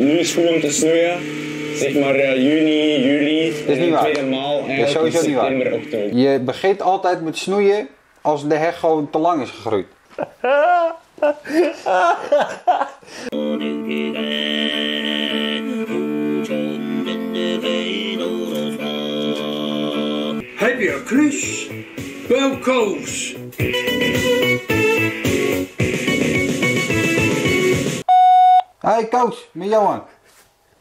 Nu is goed om te snoeien. Zeg maar eh, juni, juli. is en niet waar. tweede maal eigenlijk sowieso in niet waar. september, oktober. Je begint altijd met snoeien als de heg gewoon te lang is gegroeid. Heb je Chris? Wel Koos. Hey coach, met Johan.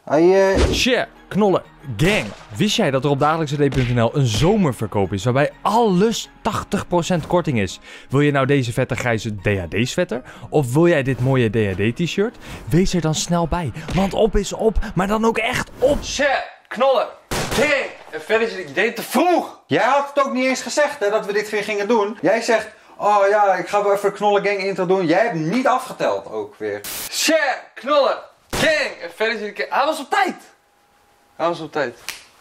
Hey, eh, Share, knollen, gang. Wist jij dat er op dagelijkse.nl een zomerverkoop is waarbij alles 80% korting is? Wil je nou deze vette grijze DHD-sweater? Of wil jij dit mooie DHD-t-shirt? Wees er dan snel bij, want op is op, maar dan ook echt op. Share, knollen, gang. En verder is het idee te vroeg. jij had het ook niet eens gezegd hè, dat we dit weer gingen doen. Jij zegt, oh ja, ik ga wel even knollen gang intro doen. Jij hebt niet afgeteld ook weer. Share, knollen, gang. En verder is het Hij was op tijd. Hij was op tijd.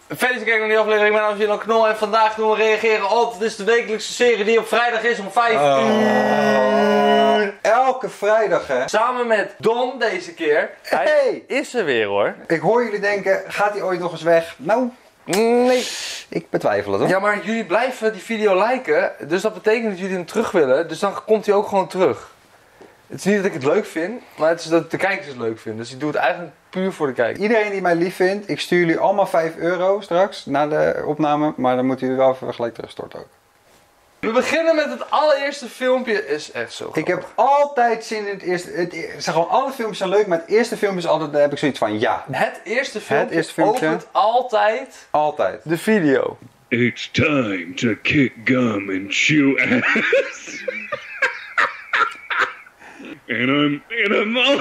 Verder het nog niet aflevering. Mijn naam is Jan Knol en vandaag doen we reageren op. Dit is de wekelijkse serie die op vrijdag is om 5 uur. Elke vrijdag hè. Samen met Don deze keer. Hij Hey. is er weer hoor. Ik hoor jullie denken, gaat hij ooit nog eens weg? Nou, Nee. ik betwijfel het hoor. Ja, maar jullie blijven die video liken. Dus dat betekent dat jullie hem terug willen. Dus dan komt hij ook gewoon terug. Het is niet dat ik het leuk vind, maar het is dat de kijkers het leuk vinden. Dus ik doe het eigenlijk puur voor de kijkers. Iedereen die mij lief vindt, ik stuur jullie allemaal 5 euro straks na de opname. Maar dan moeten jullie wel even gelijk terugstorten ook. We beginnen met het allereerste filmpje. Is echt zo Ik heb altijd zin in het eerste. Het, e- zeg gewoon, alle filmpjes zijn leuk, maar het eerste filmpje is altijd, daar heb ik zoiets van ja. Het eerste filmpje, eerste filmpje. opent altijd Altijd. de video. It's time to kick gum and chew ass. and I'm and I'm all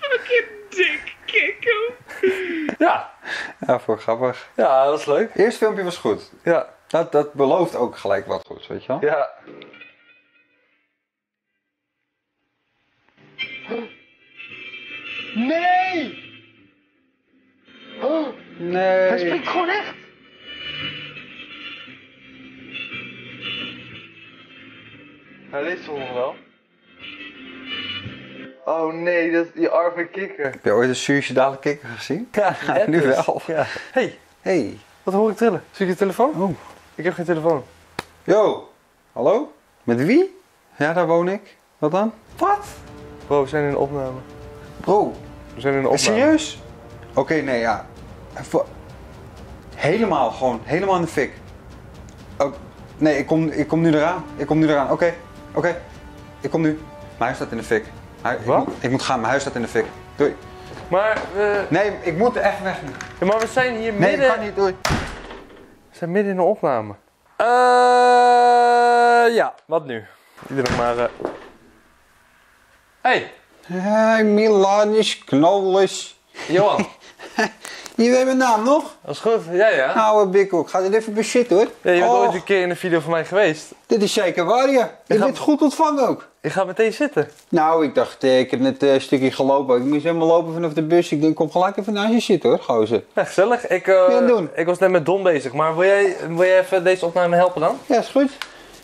fucking dick. Ja, Ja, voor grappig. ja dat is leuk. Het eerste filmpje was goed. Ja, Dat, dat belooft ook gelijk wat goed, weet je wel? ja. Nee! Nee. Hij springt gewoon Hij leeft toch nog wel? Oh nee, dat is die arme kikker. Heb je ooit een Suusje dadelijk kikker gezien? Ja, nu wel. Ja. Hey, Hey. wat hoor ik trillen? Zie je je telefoon? Oh. Ik heb geen telefoon. Yo. Hallo? Met wie? Ja, daar woon ik. Wat dan? Wat? Bro, we zijn in een opname. Bro, We zijn in een opname. serieus? Oké, nee, ja. Helemaal, gewoon, helemaal in de fik. Oh, nee, ik kom, ik kom nu eraan. Ik kom nu eraan. Oké, oké. Ik kom nu. Mijn huis staat in de fik. Hu- Ik Wat? moet, ik moet gaan, mijn huis staat in de fik. Doei. Maar we, Nee, ik moet echt weg nu. ja, maar we zijn hier Nee, midden... ik kan niet, doei. We zijn midden in een opname. Eh, ja. Wat nu? Iedereen maar... eh. Hey, Hey, Milanis, Knolles. Johan. Je weet mijn naam nog? Dat is goed. Ja, ja. Oude bikkel, ik ga dit even bezitten hoor. ja je bent Oh, ooit een keer in een video van mij geweest. Dit is zeker waar, ja. Je ga- bent goed ontvangen ook. Ik ga meteen zitten. Nou, ik dacht, eh, ik heb net eh, een stukje gelopen. Ik moest helemaal lopen vanaf de bus. Ik denk, kom gelijk even naast je zitten hoor, gozer. Ja, gezellig. Ik, doen? ik was net met Don bezig. Maar wil jij, wil jij even deze opname helpen dan? Ja, is goed.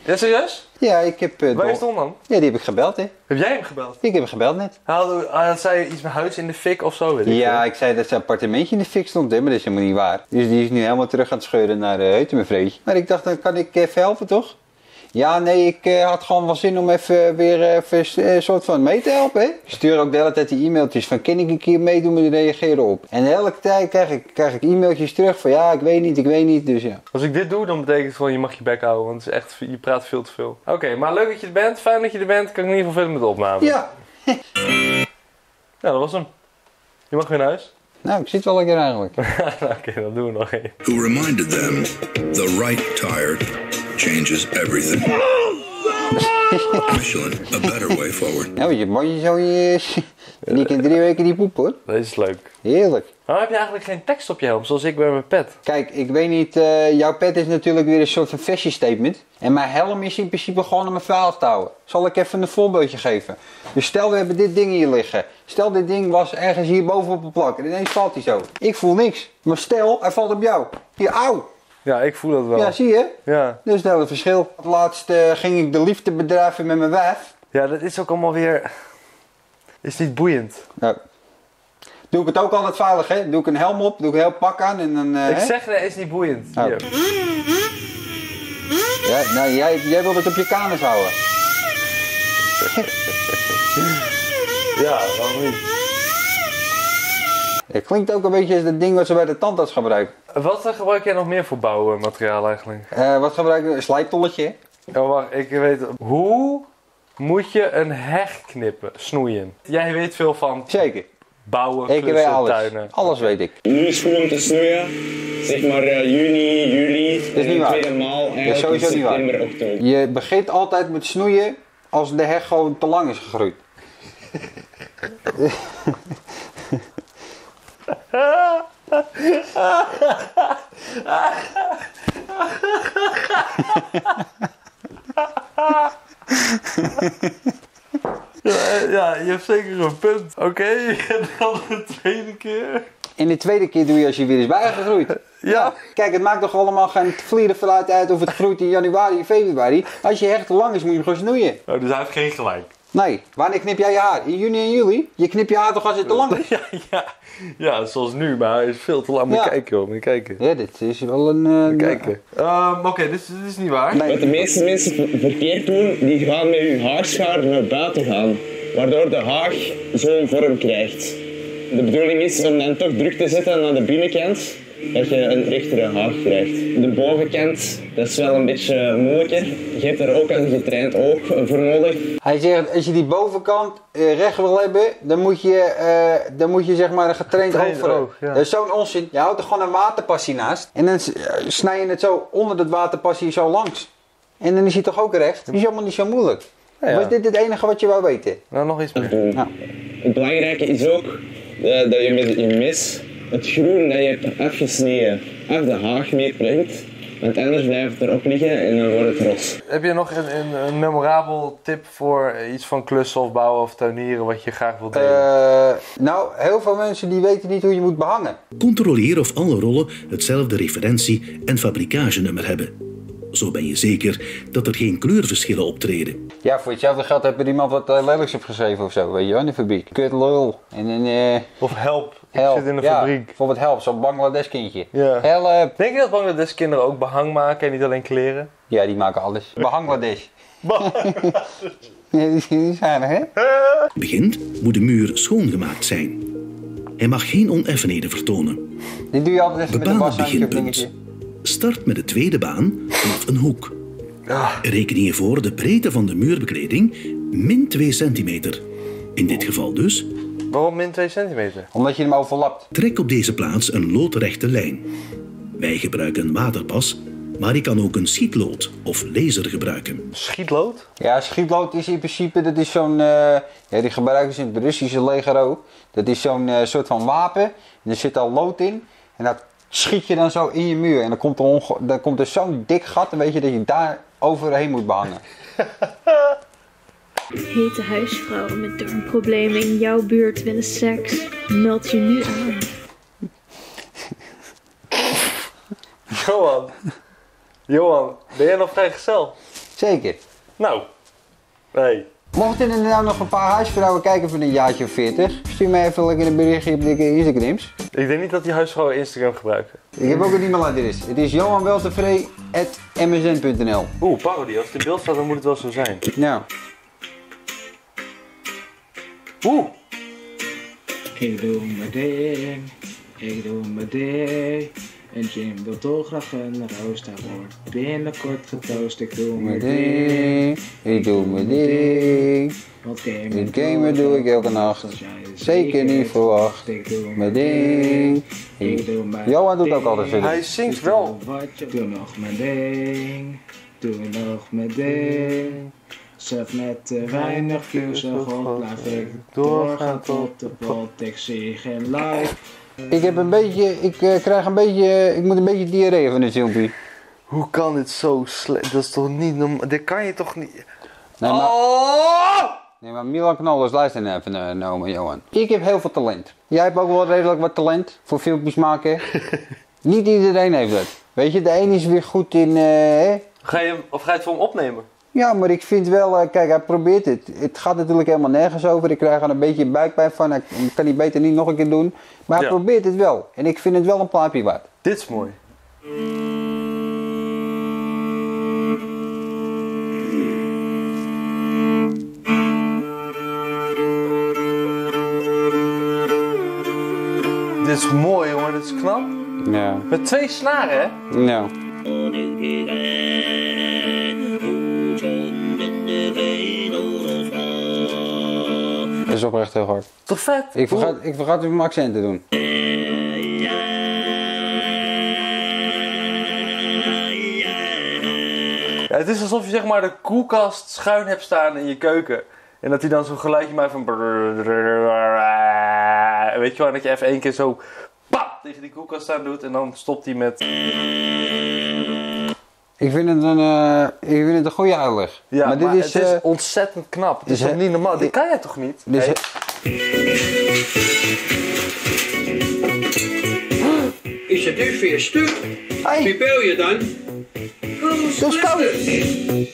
Ja, serieus? Ja, ik heb... eh, Waar is Don dan? Ja, die heb ik gebeld, hè. Heb jij hem gebeld? Ik heb hem gebeld net. Hij had, hij zei iets met huis in de fik of zo, weet ik Ja, veel. ik zei dat zijn appartementje in de fik stond, hè, maar dat is helemaal niet waar. Dus die is nu helemaal terug aan het scheuren naar uh, Heutemenvreesje. Maar ik dacht, dan kan ik even helpen, toch? Ja, nee, ik eh, had gewoon wel zin om even weer eh, even eh, een soort van mee te helpen, hè. Ik stuur ook de hele tijd die e-mailtjes van, kan ik een keer meedoen met reageren op? En elke tijd krijg ik, krijg ik e-mailtjes terug van, ja, ik weet niet, ik weet niet, dus ja. Als ik dit doe, dan betekent het gewoon je mag je bek houden. Want het is echt, je praat veel te veel. Oké, maar leuk dat je er bent. Fijn dat je er bent. Kan ik in ieder geval verder met de opname. Ja, Ja, dat was hem. Je mag weer naar huis. nou, ik zit wel lekker eigenlijk. Oké, dan doen we nog één. who reminded them the right tire changes everything. Michelin, a better way forward. Nou, je mooie zo je... Die kan drie weken die poep, hoor. Deze is leuk. Heerlijk. Waarom heb je eigenlijk geen tekst op je helm, zoals ik bij mijn pet? Kijk, ik weet niet, eh, jouw pet is natuurlijk weer een soort van fashion statement. En mijn helm is in principe gewoon om me veilig te houden. Zal ik even een voorbeeldje geven? Dus stel we hebben dit ding hier liggen. Stel dit ding was ergens hier bovenop een plak en ineens valt hij zo. Ik voel niks. Maar stel, hij valt op jou. Hier, auw. Ja, ik voel dat wel. Ja, zie je? Ja. Dus dat is het verschil. Laatst eh, ging ik de liefde bedrijven met mijn wijf. Ja, dat is ook allemaal weer... Is niet boeiend. Nou, doe ik het ook altijd veilig, hè? Doe ik een helm op, doe ik een heel pak aan en dan... eh, Ik hè? zeg, nee, is niet boeiend. Oh. Ja, nou, jij, jij wilt het op je kanus houden. Ja, waarom niet? Het klinkt ook een beetje als dat ding wat ze bij de tandarts gebruiken. Wat eh, gebruik jij nog meer voor bouwmateriaal eigenlijk? Eh, wat gebruiken we? Een slijptolletje. Oh, wacht, ik weet Hoe moet je een heg knippen, snoeien? Jij weet veel van Zeker. bouwen, Ik klussen, alles. tuinen. Alles weet ik. Nu is gewoon om te snoeien. Zeg maar eh, juni, juli. is niet waar. tweede maal eigenlijk sowieso in niet waar. september, oktober. Je begint altijd met snoeien als de heg gewoon te lang is gegroeid. Ja, ja, je hebt zeker een punt. Oké, en dan de tweede keer. En de tweede keer doe je als je weer is bijgegroeid. Ja. Kijk, het maakt toch allemaal geen vlieren vanuit uit of het groeit in januari, februari. Als je heg te lang is, moet je hem gewoon snoeien. Oh, dus hij heeft geen gelijk. Nee, wanneer knip jij je haar? In juni en juli? Je knipt je haar toch als het te lang is? Ja, ja. ja, zoals nu, maar hij is veel te lang. Moet Ja. kijken, hoor. Moet kijken. Ja, dit is wel een... eh, kijken. Ehm, Oké, dit, is- dit is niet waar. Nee. Wat de meeste mensen ver- verkeerd doen, die gaan met hun haarschaar naar buiten gaan. Waardoor de haag zo'n vorm krijgt. De bedoeling is om dan toch druk te zetten aan de binnenkant, dat je een rechtere haag krijgt. De bovenkant, dat is wel een beetje moeilijker. Je hebt er ook een getraind oog voor nodig. Hij zegt, als je die bovenkant eh, recht wil hebben, dan moet je, eh, dan moet je zeg maar een getraind oog voor hebben. oog, ja. Dat is zo'n onzin. Je houdt er gewoon een waterpassie naast. En dan eh, snij je het zo onder dat waterpassie zo langs. En dan is hij toch ook recht? Dat is allemaal niet zo moeilijk. Ja. Was dit het enige wat je wou weten? Nou, nog iets meer. Ja. Het belangrijke is ook eh, dat je met je mes het groen dat je hebt afgesneden af de haag meebrengt. Want anders blijft het erop liggen en dan wordt het ros. Heb je nog een, een, een memorabel tip voor iets van klussen of bouwen of tuinieren wat je graag wilt delen? Eh, nou, heel veel mensen die weten niet hoe je moet behangen. Controleer of alle rollen hetzelfde referentie- en fabrikagenummer hebben. Zo ben je zeker dat er geen kleurverschillen optreden. Ja, voor hetzelfde geld heb er iemand wat uh, lelijks op geschreven of zo, weet je wel, in de fabriek. Kut lul. En een eh of help, ik help. zit in een ja, fabriek. Bijvoorbeeld help, zo'n Bangladesh kindje. Ja. Help. Denk je dat Bangladesh kinderen ook behang maken en niet alleen kleren? Ja, die maken alles. Bangladesh. ja, die, zijn er, hè? Begint moet de muur schoongemaakt zijn. Hij mag geen oneffenheden vertonen. Die doe je altijd even met een Bepaal Start met de tweede baan vanaf een hoek. Reken hiervoor de breedte van de muurbekleding min 2 centimeter. In dit geval dus, Waarom min 2 centimeter? Omdat je hem overlapt. trek op deze plaats een loodrechte lijn. Wij gebruiken een waterpas, maar je kan ook een schietlood of laser gebruiken. Schietlood? Ja, schietlood is in principe, dat is zo'n, eh, ja, die gebruiken ze in het Russische leger ook. Dat is zo'n eh, soort van wapen. En er zit al lood in. En dat schiet je dan zo in je muur. En dan komt er, onge- dan komt er zo'n dik gat, dan weet je dat je daar overheen moet behangen. Hete huisvrouwen met darmproblemen in jouw buurt willen seks. Meld je nu aan. Johan. Johan, ben jij nog vrijgezel? Zeker. Nou. Nee. Mochten er nou nog een paar huisvrouwen kijken van een jaartje of 40, stuur mij even lekker een berichtje op de Instagrams. Ik denk niet dat die huisvrouwen Instagram gebruiken. Ik heb ook een e-mailadres. Het is johanweltevree.msn.nl Oeh, parodie. Als het in beeld staat, dan moet het wel zo zijn. Nou, Oeh. Ik doe mijn ding, ik doe mijn ding. En Jim wil toch graag een rooster wordt binnenkort getoost. Ik doe mijn ding, ik doe mijn ding. Wat gamen Dit gamen doe ik elke nacht. Zeker niet verwacht. Ik doe Mijn ding. ik doe mijn Johan doet ook altijd Hij verder. zingt wel. Doe nog mijn ding, doe nog mijn ding. Zelf met te weinig views en god blijf ik doorgaan tot de pot. Ik zie geen. Ik heb een beetje, ik eh, krijg een beetje, ik moet een beetje diarree van dit filmpje. Hoe kan dit zo slecht? Dat is toch niet normaal? Dit kan je toch niet... Nee, maar, Oh! Nee, maar Milan Knollers, luister nou even naar naar oma Johan. Ik heb heel veel talent. Jij hebt ook wel redelijk wat talent voor filmpjes maken. Niet iedereen heeft dat. Weet je, de een is weer goed in, eh, hè? Ga je, of ga je het voor hem opnemen? Ja, maar ik vind wel, eh, kijk, hij probeert het. Het gaat natuurlijk helemaal nergens over. Ik krijg er een beetje een buikpijn van. Ik kan hij beter niet nog een keer doen. Maar hij Ja. probeert het wel. En ik vind het wel een plaatje waard. Dit is mooi. Dit is knap. Ja. Met twee snaren hè? Nou. Dat is oprecht heel hard. Toch vet? Ik vergat, ik vergat even mijn accent te doen. Ja, het is alsof je zeg maar de koelkast schuin hebt staan in je keuken. En dat hij dan zo'n geluidje maakt van... Weet je wel, dat je even één keer zo... Tegen die koelkast aan doet. En dan stopt hij met... Ik vind het een, eh, ik vind het een goede uitleg. Ja, maar, dit is, het is eh, ontzettend knap. Het is is toch niet normaal? Dit kan jij toch niet? dit is- Is het dus weer stuk? Hey, Wie bel je dan? dat is Koos.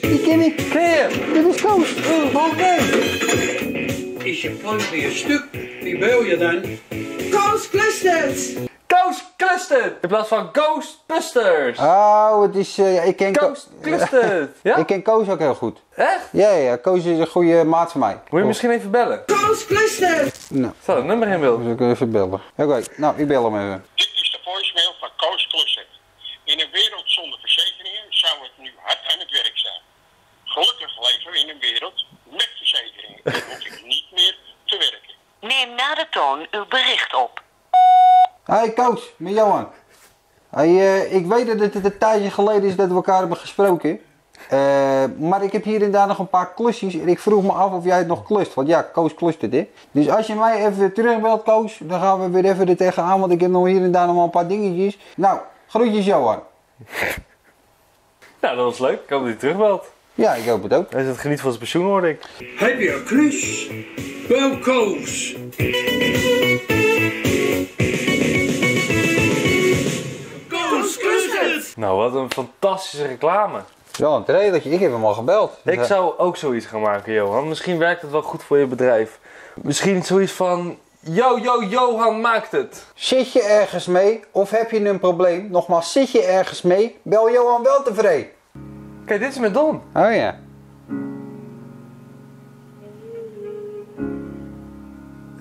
Die ken ik. Ken je? Dit is Koos. Oké. Is je plank weer stuk? Wie bel je dan? Koos Clusters! Clustered! In plaats van Ghostbusters! Oh, het is, eh, ja, ik ken Ko- Ghost Clustered! Ja? Ik ken Koos ook heel goed. Echt? Ja, ja, ja, Koos is een goede maat van mij. Moet je misschien even bellen? Koos Clusters! Nou, Zal het nummer in beeld? dus ik even bellen. Oké, nou, ik bel hem even. Dit is de voicemail van Koos Klusser. In een wereld zonder verzekeringen zou het nu hard aan het werk zijn. Gelukkig leven we in een wereld met verzekeringen. Dan hoef ik niet meer te werken. Neem na de toon uw bericht op. Hey Koos, met Johan. Hey, eh, ik weet dat het een tijdje geleden is dat we elkaar hebben gesproken. Eh, maar ik heb hier en daar nog een paar klusjes en ik vroeg me af of jij het nog klust. Want ja, Koos klust het, hè. Dus als je mij even terugbelt, Koos, dan gaan we weer even er tegenaan. Want ik heb nog hier en daar nog wel een paar dingetjes. Nou, groetjes Johan. Nou, dat was leuk. Ik hoop dat hij terugbelt. Ja, ik hoop het ook. Hij zit geniet van zijn pensioen, hoorde ik. Heb je een klus? Bel Koos! Nou, wat een fantastische reclame. Wel een trailertje, ik heb hem al gebeld. Ik zou ook zoiets gaan maken, Johan. Misschien werkt het wel goed voor je bedrijf. Misschien zoiets van... Yo, yo, Johan maakt het. Zit je ergens mee of heb je een probleem? Nogmaals, zit je ergens mee? Bel Johan wel tevreden. Kijk, dit is met Don. Oh ja.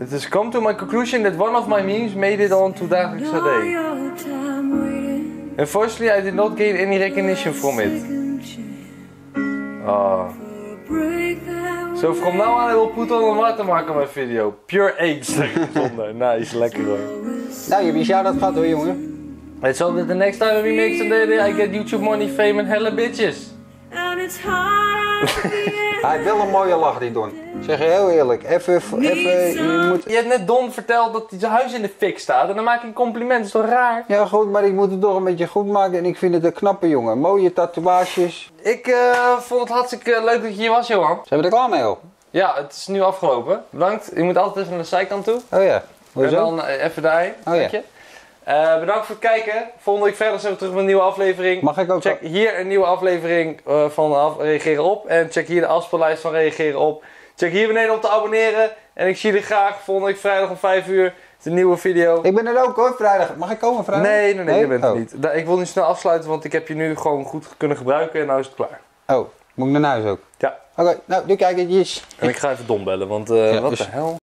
It has come to my conclusion that one of my memes made it on to Dagelijks AD. Unfortunately, I did not gain any recognition from it. Ah. So from now on I will put on a watermark on my video. Pure AIDS. Zonder. Nice, lekker hoor. Nou, je hebt je shout-out gehad hoor, jongen. Let's hope that the next time we make some day I get YouTube money, fame and hella bitches. Hij heeft wel een mooie lach, die Don. Zeg je heel eerlijk. Even, even, je moet... Je hebt net Don verteld dat hij zijn huis in de fik staat en dan maak je een compliment, dat is toch raar? Ja goed, maar ik moet het toch een beetje goed maken en ik vind het een knappe jongen. Mooie tatoeages. Ik eh, vond het hartstikke leuk dat je hier was, Johan. Zijn we er klaar mee al? Ja, het is nu afgelopen. Bedankt. Je moet altijd even naar de zijkant toe. Oh ja. En Hoezo? dan eh, even daarheen. Oh ja. Dank je. Eh, bedankt voor het kijken. Volgende week verder zijn we terug met een nieuwe aflevering. Mag ik ook... Check hier een nieuwe aflevering eh, van af, Reageren Op. En check hier de afspeellijst van Reageren Op. Check hier beneden om te abonneren. En ik zie jullie graag volgende week vrijdag om 5 uur. De nieuwe video. Ik ben er ook hoor, vrijdag. Mag ik komen vrijdag? Nee, nee, nee, je bent er Oh. niet. Da- Ik wil nu snel afsluiten, want ik heb je nu gewoon goed kunnen gebruiken en nou is het klaar. Oh, moet ik naar huis ook? Ja. Oké, nou, doe kijkertjes. En ik ga even Dom bellen, want eh, Ja, wat dus- de hel.